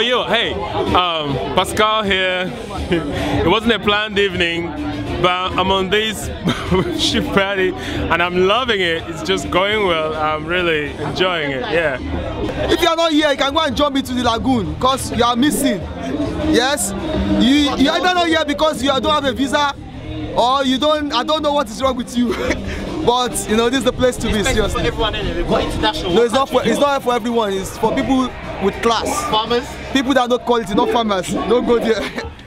yo, hey, um, Pascal here. it wasn't a planned evening, but I'm on this ship party and I'm loving it. It's just going well. I'm really enjoying it. Yeah. If you are not here, you can go and jump into the lagoon because you are missing. Yes, you you either not here because you don't have a visa, or you don't. I don't know what is wrong with you. but you know this is the place to be. Seriously. for everyone in it. We've got international. No, it's not for it's not for everyone. It's for people with class. farmers. People that know quality, not farmers. Don't go there.